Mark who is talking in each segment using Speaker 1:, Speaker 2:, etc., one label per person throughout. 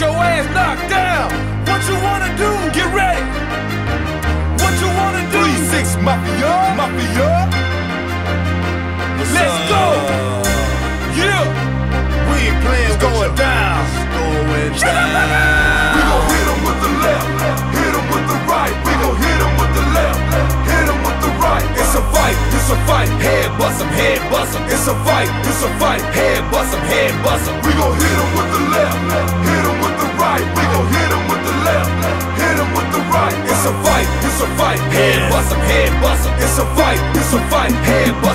Speaker 1: your ass knocked down. What you wanna do? Get ready. What you wanna do? Three six mafia, mafia. What's Let's up? go. Yeah. We ain't playing. It's
Speaker 2: going down. Going down.
Speaker 1: We gon' hit with the left, hit with the right. We gon' hit with the left, hit with the right. It's a fight. It's a fight. Head bust him, head bust him. It's a fight. It's a fight. Head bust him, head bust him. We gon' hit with the left, left right. We gon' hit him with the left, hit him with the right. It's a fight, it's a fight. Head bust him, head bust him. It's a fight, it's a fight. Head bust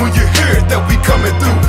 Speaker 1: when you hear it, that we coming through.